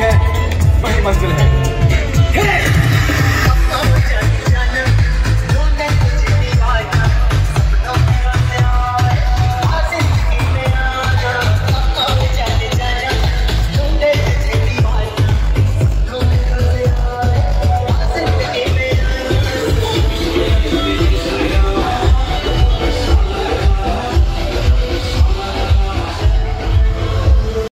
है बड़ी मंजिल है।